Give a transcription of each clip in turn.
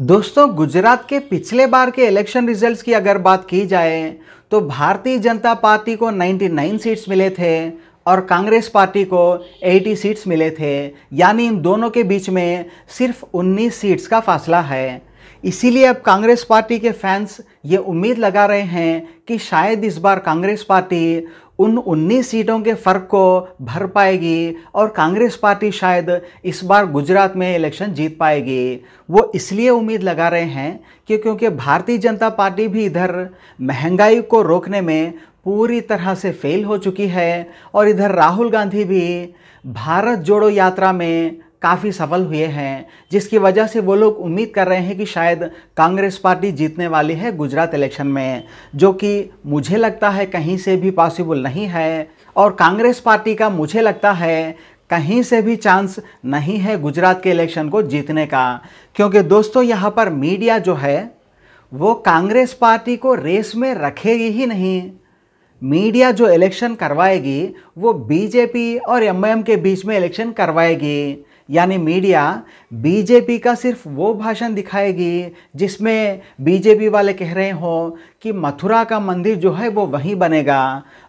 दोस्तों, गुजरात के पिछले बार के इलेक्शन रिजल्ट्स की अगर बात की जाए तो भारतीय जनता पार्टी को 99 सीट्स मिले थे और कांग्रेस पार्टी को 80 सीट्स मिले थे। यानी इन दोनों के बीच में सिर्फ़ 19 सीट्स का फासला है। इसीलिए अब कांग्रेस पार्टी के फैंस ये उम्मीद लगा रहे हैं कि शायद इस बार कांग्रेस पार्टी उन 19 सीटों के फ़र्क को भर पाएगी और कांग्रेस पार्टी शायद इस बार गुजरात में इलेक्शन जीत पाएगी। वो इसलिए उम्मीद लगा रहे हैं कि क्योंकि भारतीय जनता पार्टी भी इधर महँगाई को रोकने में पूरी तरह से फेल हो चुकी है और इधर राहुल गांधी भी भारत जोड़ो यात्रा में काफ़ी सफल हुए हैं, जिसकी वजह से वो लोग उम्मीद कर रहे हैं कि शायद कांग्रेस पार्टी जीतने वाली है गुजरात इलेक्शन में, जो कि मुझे लगता है कहीं से भी पॉसिबल नहीं है और कांग्रेस पार्टी का मुझे लगता है कहीं से भी चांस नहीं है गुजरात के इलेक्शन को जीतने का। क्योंकि दोस्तों, यहाँ पर मीडिया जो है, वो कांग्रेस पार्टी को रेस में रखेगी ही नहीं। मीडिया जो इलेक्शन करवाएगी, वो बीजेपी और एमआईएम के बीच में इलेक्शन करवाएगी। यानी मीडिया बीजेपी का सिर्फ़ वो भाषण दिखाएगी जिसमें बीजेपी वाले कह रहे हो कि मथुरा का मंदिर जो है वो वहीं बनेगा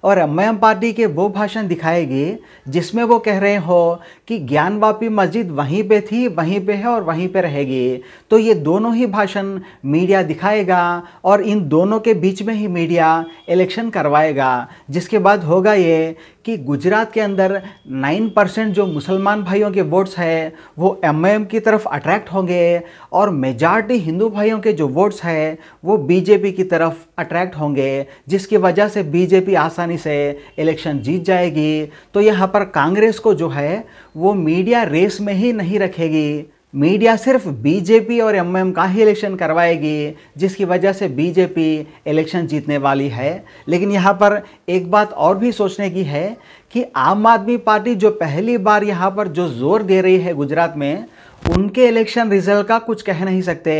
और एम पार्टी के वो भाषण दिखाएगी जिसमें वो कह रहे हो कि ज्ञानवापी मस्जिद वहीं पे थी, वहीं पे है और वहीं पे रहेगी। तो ये दोनों ही भाषण मीडिया दिखाएगा और इन दोनों के बीच में ही मीडिया इलेक्शन करवाएगा। जिसके बाद होगा ये कि गुजरात के अंदर 9 परसेंट जो मुसलमान भाइयों के वोट्स है वो एम की तरफ़ अट्रैक्ट होंगे और मेजॉरिटी हिंदू भाइयों के जो वोट्स है, वो बीजेपी की तरफ़ अट्रैक्ट होंगे, जिसकी वजह से बीजेपी आसानी से इलेक्शन जीत जाएगी। तो यहाँ पर कांग्रेस को जो है, वो मीडिया रेस में ही नहीं रखेगी। मीडिया सिर्फ़ बीजेपी और एमएम का ही इलेक्शन करवाएगी, जिसकी वजह से बीजेपी इलेक्शन जीतने वाली है। लेकिन यहाँ पर एक बात और भी सोचने की है कि आम आदमी पार्टी जो पहली बार यहाँ पर जो ज़ोर दे रही है गुजरात में, उनके इलेक्शन रिज़ल्ट का कुछ कह नहीं सकते।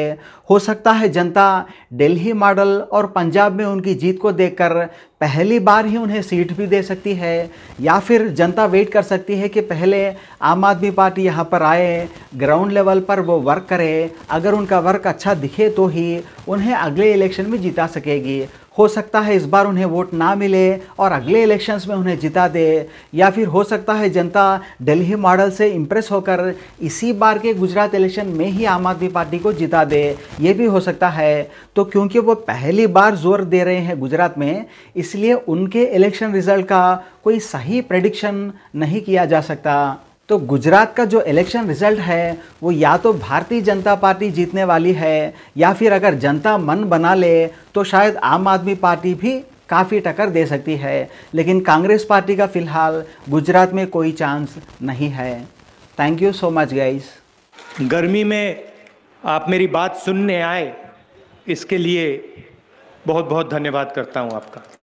हो सकता है जनता दिल्ली मॉडल और पंजाब में उनकी जीत को देखकर पहली बार ही उन्हें सीट भी दे सकती है, या फिर जनता वेट कर सकती है कि पहले आम आदमी पार्टी यहाँ पर आए ग्राउंड लेवल पर वो वर्क करे। अगर उनका वर्क अच्छा दिखे तो ही उन्हें अगले इलेक्शन में जिता सकेगी। हो सकता है इस बार उन्हें वोट ना मिले और अगले इलेक्शंस में उन्हें जिता दे, या फिर हो सकता है जनता दिल्ली मॉडल से इम्प्रेस होकर इसी बार के गुजरात इलेक्शन में ही आम आदमी पार्टी को जिता दे, ये भी हो सकता है। तो क्योंकि वो पहली बार ज़ोर दे रहे हैं गुजरात में, इसलिए उनके इलेक्शन रिज़ल्ट का कोई सही प्रडिक्शन नहीं किया जा सकता। तो गुजरात का जो इलेक्शन रिज़ल्ट है, वो या तो भारतीय जनता पार्टी जीतने वाली है, या फिर अगर जनता मन बना ले तो शायद आम आदमी पार्टी भी काफ़ी टक्कर दे सकती है। लेकिन कांग्रेस पार्टी का फ़िलहाल गुजरात में कोई चांस नहीं है। Thank you so much guys गर्मी में आप मेरी बात सुनने आए, इसके लिए बहुत बहुत धन्यवाद करता हूँ आपका।